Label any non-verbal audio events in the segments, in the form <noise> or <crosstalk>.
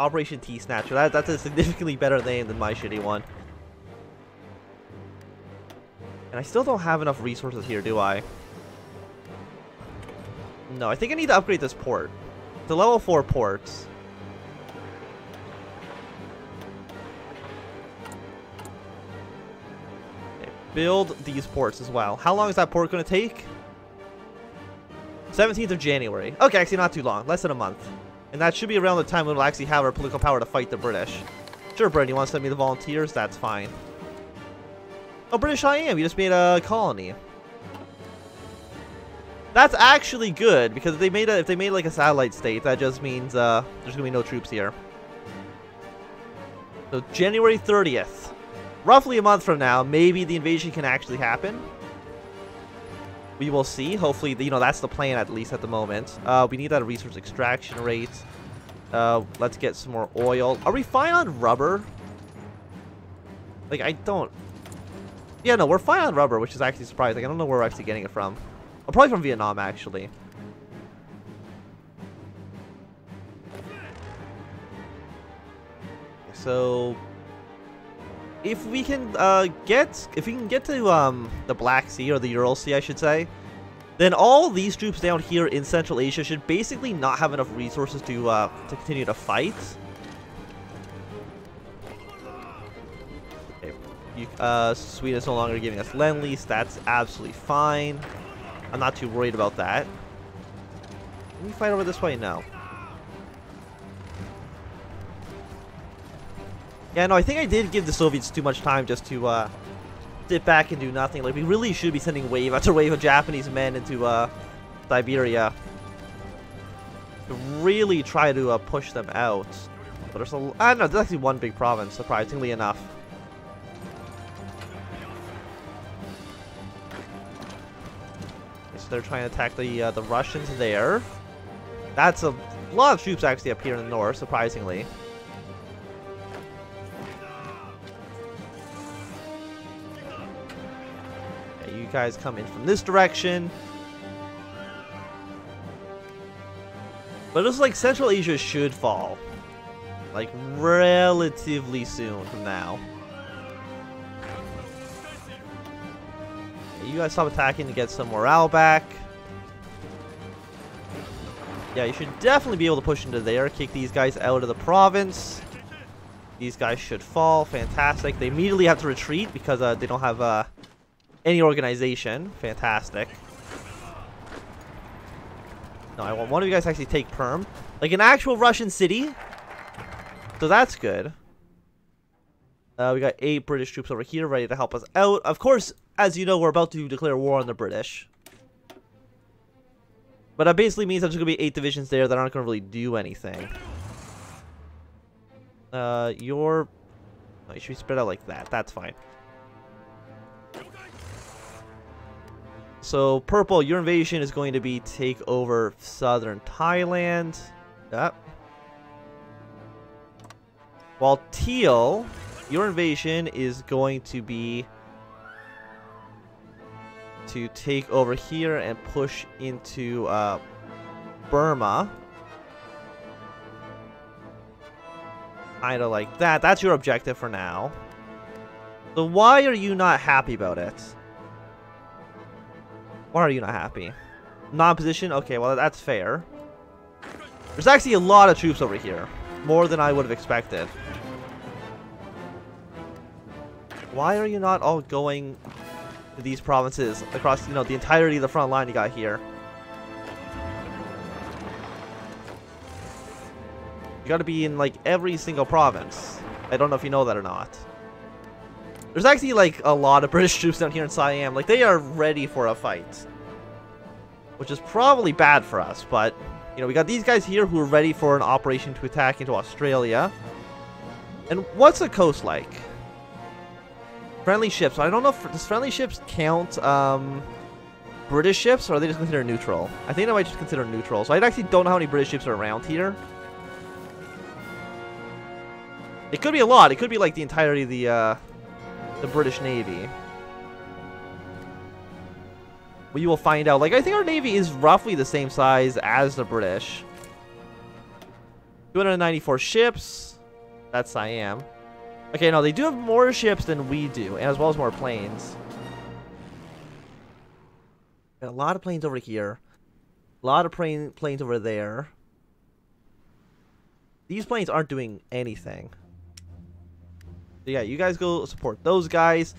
Operation T Snatcher. That, that's a significantly better name than my shitty one. And I still don't have enough resources here, do I? No, I think I need to upgrade this port. The level 4 ports. Okay, build these ports as well. How long is that port going to take? 17th of January. Okay, actually not too long. Less than a month. And that should be around the time when we'll actually have our political power to fight the British. Sure, Britain, you want to send me the volunteers? That's fine. Oh, British I am. You just made a colony. That's actually good because if they made a, if they made like a satellite state, that just means uh, there's gonna be no troops here. So January 30th, roughly a month from now, maybe the invasion can actually happen. We will see. Hopefully, you know that's the plan at least at the moment. Uh, we need that resource extraction rate. Uh, let's get some more oil. Are we fine on rubber? Like I don't. Yeah, no, we're fine on rubber, which is actually surprising. I don't know where we're actually getting it from. Oh, probably from Vietnam, actually. So, if we can uh, get, if we can get to um, the Black Sea or the Ural Sea, I should say, then all these troops down here in Central Asia should basically not have enough resources to uh, to continue to fight. Uh, Sweden is no longer giving us Lend-Lease. That's absolutely fine. I'm not too worried about that. Can we fight over this way? No. Yeah, no, I think I did give the Soviets too much time just to uh, sit back and do nothing. Like, we really should be sending wave after wave of Japanese men into uh, Siberia. To really try to uh, push them out. But there's a... I don't know, there's actually one big province, surprisingly enough. So they're trying to attack the uh, the Russians there. That's a lot of troops actually up here in the north, surprisingly. Guys come in from this direction. But it looks like Central Asia should fall. Like, relatively soon from now. You guys stop attacking to get some morale back. Yeah, you should definitely be able to push into there. Kick these guys out of the province. These guys should fall. Fantastic. They immediately have to retreat because uh, they don't have uh, any organization. Fantastic. No, I want one of you guys actually take Perm. Like an actual Russian city. So that's good. Uh, we got eight British troops over here ready to help us out. Of course, as you know, we're about to declare war on the British. But that basically means there's going to be eight divisions there that aren't going to really do anything. Uh, your... Oh, you should be spread out like that. That's fine. So, purple, your invasion is going to be take over southern Thailand. Yep. While teal, your invasion is going to be to take over here and push into uh, Burma. Kind of like that. That's your objective for now. So why are you not happy about it? Why are you not happy? Non-position? Okay, well, that's fair. There's actually a lot of troops over here. More than I would have expected. Why are you not all going to these provinces across, you know, the entirety of the front line you got here? You gotta be in, like, every single province. I don't know if you know that or not. There's actually, like, a lot of <laughs> British troops down here in Siam. Like, they are ready for a fight. Which is probably bad for us, but... You know, we got these guys here who are ready for an operation to attack into Australia. And what's the coast like? Friendly ships. I don't know if... Does friendly ships count, um... British ships, or are they just considered neutral? I think they might just consider neutral. So I actually don't know how many British ships are around here. It could be a lot. It could be like the entirety of the, uh the British Navy. We will find out. Like, I think our Navy is roughly the same size as the British. 294 ships. That's Siam. Okay, no, they do have more ships than we do, and as well as more planes. a lot of planes over here. A lot of plane, planes over there. These planes aren't doing anything. So yeah, you guys go support those guys.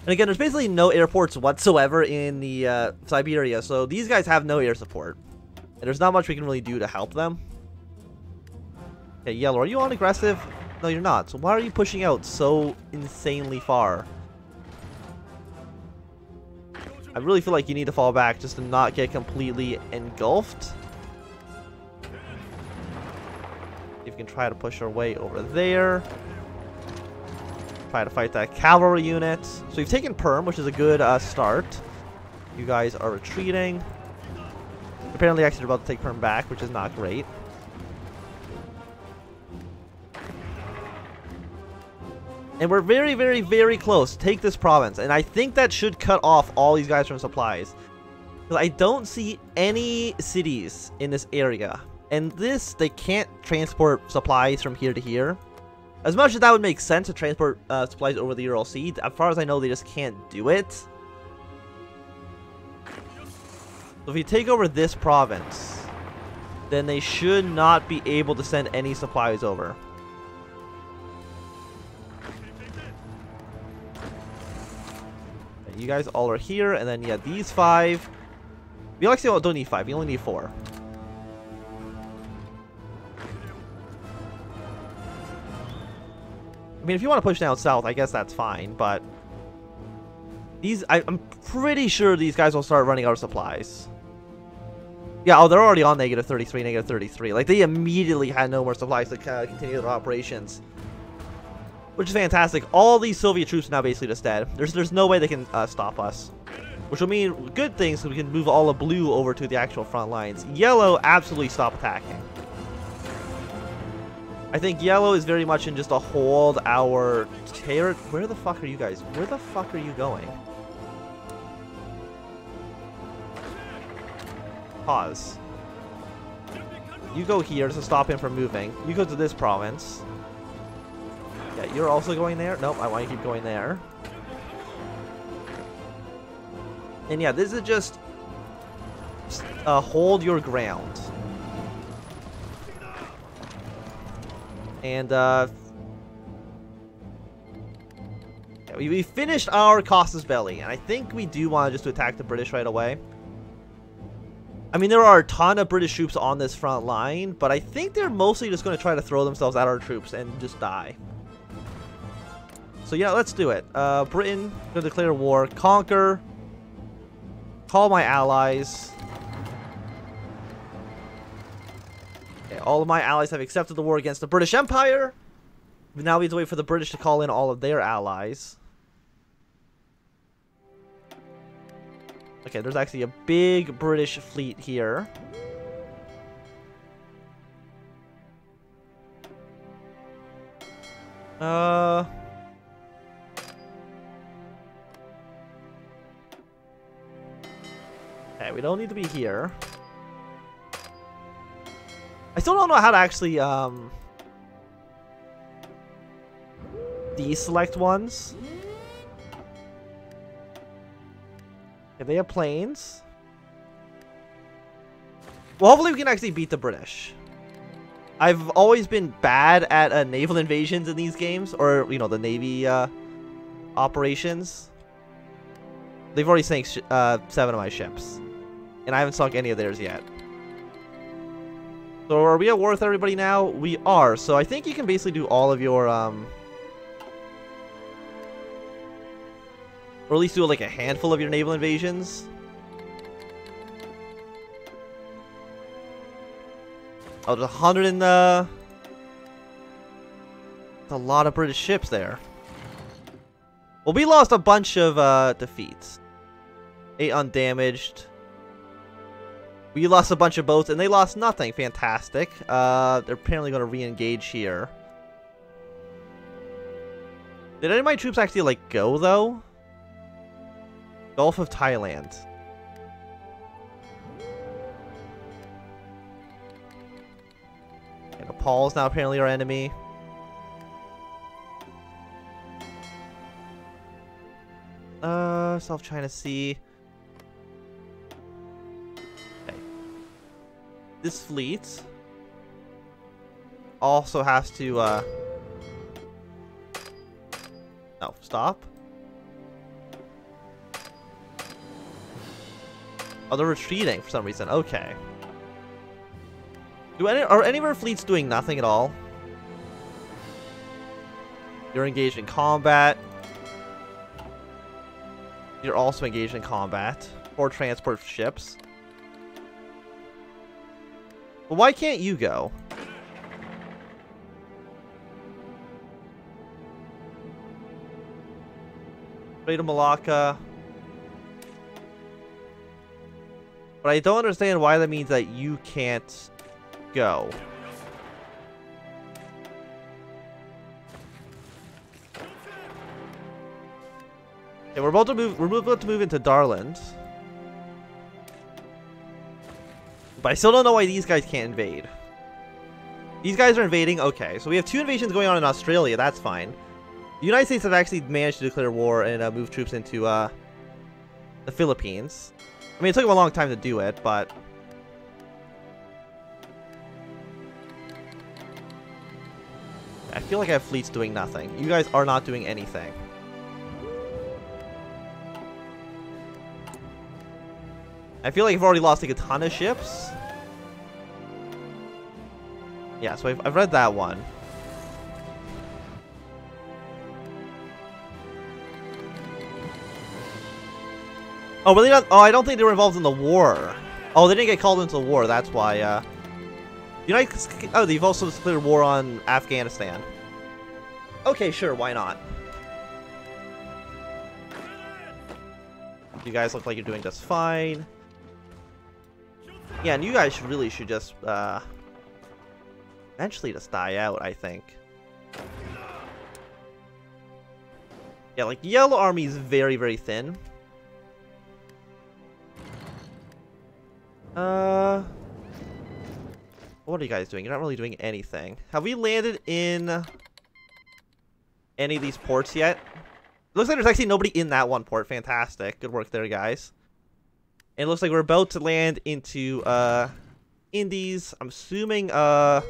And again, there's basically no airports whatsoever in the uh, Siberia, so these guys have no air support. And there's not much we can really do to help them. Okay, Yellow, are you on aggressive? No, you're not. So why are you pushing out so insanely far? I really feel like you need to fall back just to not get completely engulfed. If you can try to push our way over there. Try to fight that cavalry unit. So we've taken Perm, which is a good uh, start. You guys are retreating. Apparently, actually, about to take Perm back, which is not great. And we're very, very, very close. Take this province. And I think that should cut off all these guys from supplies. Because I don't see any cities in this area. And this, they can't transport supplies from here to here. As much as that would make sense to transport uh, supplies over the Ural Sea, as far as I know, they just can't do it. So if you take over this province, then they should not be able to send any supplies over. You guys all are here, and then, yeah, these five. We actually don't need five, we only need four. Mean, if you want to push down south, I guess that's fine, but... These, I, am pretty sure these guys will start running out of supplies. Yeah, oh, they're already on negative 33, negative 33. Like, they immediately had no more supplies to uh, continue their operations. Which is fantastic. All these Soviet troops are now basically just dead. There's there's no way they can uh, stop us. Which will mean good things so we can move all of blue over to the actual front lines. Yellow, absolutely stop attacking. I think yellow is very much in just a hold our terror. Where the fuck are you guys? Where the fuck are you going? Pause. You go here to stop him from moving. You go to this province. Yeah, you're also going there? Nope, I want to keep going there. And yeah, this is just... Uh, hold your ground. And, uh... Yeah, we, we finished our Casus Belli, and I think we do want to just to attack the British right away. I mean, there are a ton of British troops on this front line, but I think they're mostly just going to try to throw themselves at our troops and just die. So yeah, let's do it. Uh, Britain, gonna declare war. Conquer. Call my allies. All of my allies have accepted the war against the British Empire. Now we have to wait for the British to call in all of their allies. Okay, there's actually a big British fleet here. Uh... Okay, we don't need to be here. I still don't know how to actually, um... Deselect ones. Okay, they have planes. Well, hopefully we can actually beat the British. I've always been bad at uh, naval invasions in these games, or, you know, the Navy uh, operations. They've already sank uh, seven of my ships. And I haven't sunk any of theirs yet. So are we at war with everybody now? We are. So I think you can basically do all of your, um... Or at least do like a handful of your naval invasions. Oh, there's a hundred in the... That's a lot of British ships there. Well, we lost a bunch of uh, defeats. Eight undamaged. We lost a bunch of boats, and they lost nothing. Fantastic. Uh, they're apparently going to re-engage here. Did any of my troops actually, like, go, though? Gulf of Thailand. Okay, Nepal's now apparently our enemy. Uh, South China Sea. This fleet also has to, uh... No, stop. Oh, they're retreating for some reason. Okay. Do any are any of our fleets doing nothing at all? You're engaged in combat. You're also engaged in combat or transport ships. Well, why can't you go? Of Malacca. But I don't understand why that means that you can't go. Okay, we're about to move. We're about to move into Darland. But I still don't know why these guys can't invade. These guys are invading. Okay, so we have two invasions going on in Australia. That's fine. The United States have actually managed to declare war and uh, move troops into uh, the Philippines. I mean, it took them a long time to do it, but... I feel like I have fleets doing nothing. You guys are not doing anything. I feel like I've already lost like a ton of ships. Yeah, so I've, I've read that one. Oh, really not? Oh, I don't think they were involved in the war. Oh, they didn't get called into the war. That's why. Uh, United. Oh, they've also declared war on Afghanistan. Okay, sure. Why not? You guys look like you're doing just fine. Yeah, and you guys should really should just uh, eventually just die out. I think. Yeah, like Yellow Army is very very thin. Uh, what are you guys doing? You're not really doing anything. Have we landed in any of these ports yet? Looks like there's actually nobody in that one port. Fantastic. Good work there, guys. And it looks like we're about to land into, uh, Indies. I'm assuming, uh...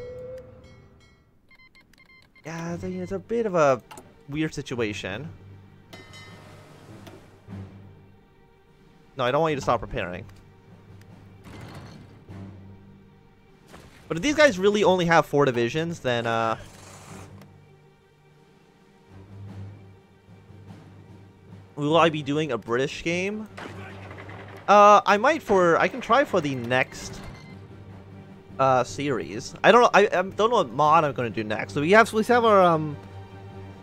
Yeah, it's a bit of a weird situation. No, I don't want you to stop preparing. But if these guys really only have four divisions, then, uh... Will I be doing a British game? Uh, I might for... I can try for the next... Uh, series. I don't know. I, I don't know what mod I'm to do next. So we have, we have our, um...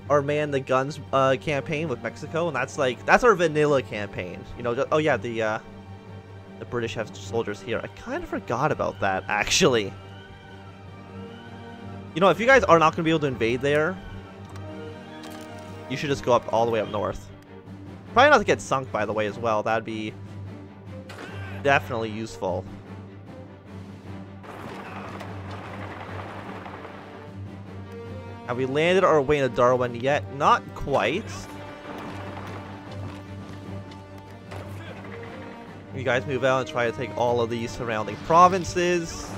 Our Man the Guns, uh, campaign with Mexico, and that's like... That's our vanilla campaign. You know, just, oh yeah, the, uh... The British have soldiers here. I kind of forgot about that, actually. You know, if you guys are not to be able to invade there, you should just go up all the way up north. Probably not to get sunk, by the way, as well. That'd be definitely useful. Have we landed our way into Darwin yet? Not quite. You guys move out and try to take all of these surrounding provinces.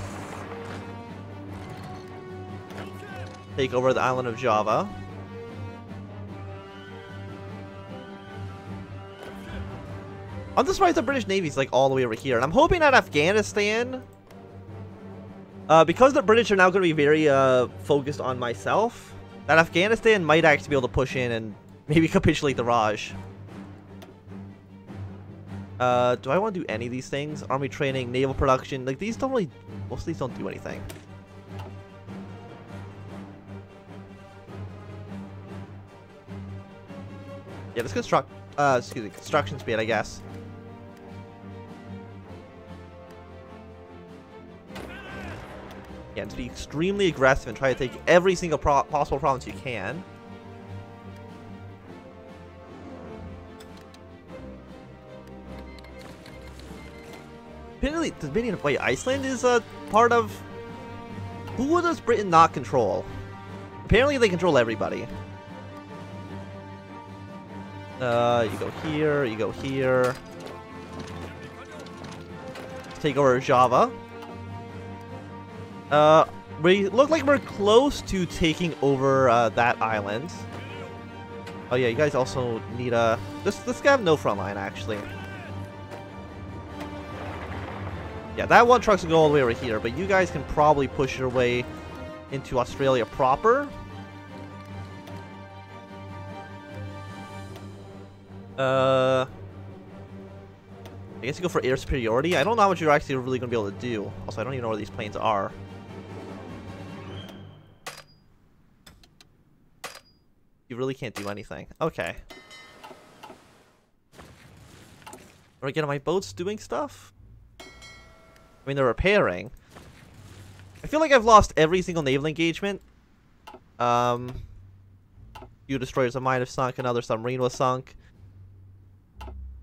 take over the island of Java. I'm just surprised the British Navy's like all the way over here. And I'm hoping that Afghanistan, uh, because the British are now going to be very uh, focused on myself, that Afghanistan might actually be able to push in and maybe <laughs> capitulate the Raj. Uh, do I want to do any of these things? Army training, naval production, like these don't really, most of these don't do anything. Yeah, let's construct, uh, excuse me, construction speed, I guess. To be extremely aggressive and try to take every single pro possible province you can. Apparently, does Minion, wait, Iceland is a part of Who does Britain not control? Apparently they control everybody. Uh, you go here, you go here. Take over Java. Uh, we look like we're close to taking over uh, that island. Oh yeah, you guys also need a... This, this guy have no front line, actually. Yeah, that one truck's gonna go all the way over here, but you guys can probably push your way into Australia proper. Uh, I guess you go for air superiority. I don't know much you're actually really going to be able to do. Also, I don't even know where these planes are. You really can't do anything. Okay. Are again, are my boats doing stuff? I mean, they're repairing. I feel like I've lost every single naval engagement. Um, few destroyers of mine have sunk, another submarine was sunk.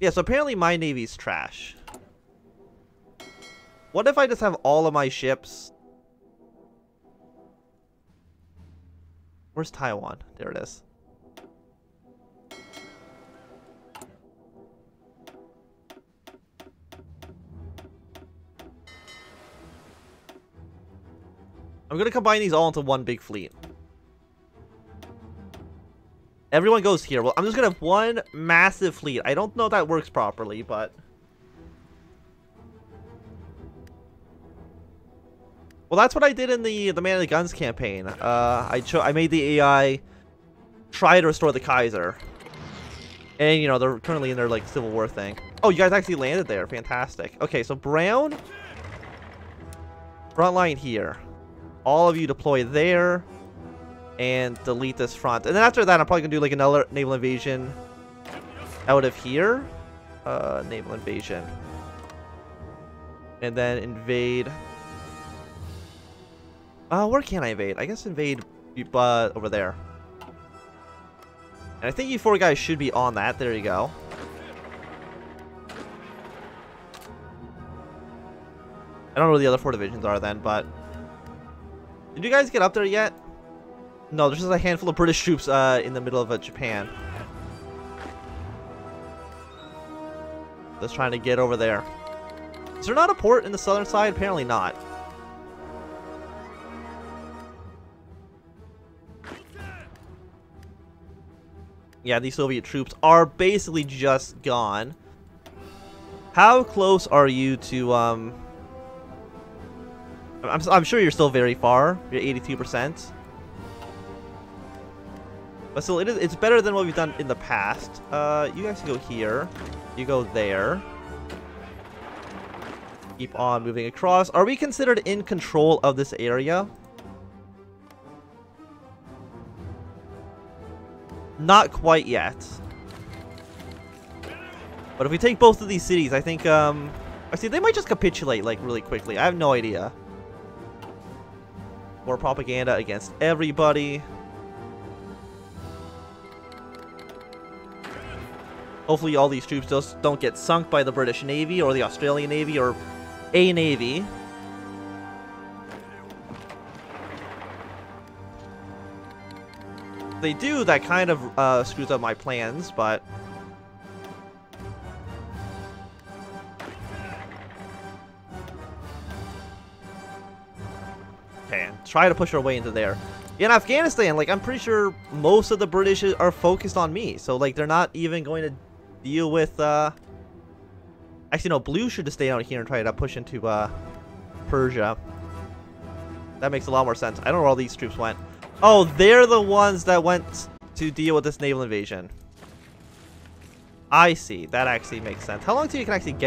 Yeah, so apparently my navy's trash. What if I just have all of my ships? Where's Taiwan? There it is. I'm gonna combine these all into one big fleet. Everyone goes here. Well, I'm just gonna have one massive fleet. I don't know if that works properly, but... Well, that's what I did in the the Man of the Guns campaign. Uh, I I made the AI try to restore the Kaiser. And, you know, they're currently in their, like, Civil War thing. Oh, you guys actually landed there. Fantastic. Okay, so Brown... Front line here. All of you deploy there and delete this front. And then after that, I'm probably going to do like another naval invasion out of here. Uh, naval invasion. And then invade. Uh, where can I invade? I guess invade uh, over there. And I think you four guys should be on that. There you go. I don't know where the other four divisions are then, but... Did you guys get up there yet? No, there's just a handful of British troops uh, in the middle of uh, Japan. Just trying to get over there. Is there not a port in the southern side? Apparently not. Yeah, these Soviet troops are basically just gone. How close are you to, um... I'm, I'm sure you're still very far. You're 82%. But still, it is, it's better than what we've done in the past. Uh, you guys go here. You go there. Keep on moving across. Are we considered in control of this area? Not quite yet. But if we take both of these cities, I think, um... I see, they might just capitulate, like, really quickly. I have no idea. More propaganda against everybody. Hopefully all these troops just don't get sunk by the British Navy or the Australian Navy or a Navy. They do, that kind of uh, screws up my plans, but... try to push our way into there. In Afghanistan, like, I'm pretty sure most of the British are focused on me. So, like, they're not even going to deal with, uh... Actually, no, Blue should just stay out here and try to push into, uh, Persia. That makes a lot more sense. I don't know where all these troops went. Oh, they're the ones that went to deal with this naval invasion. I see. That actually makes sense. How long till you can actually get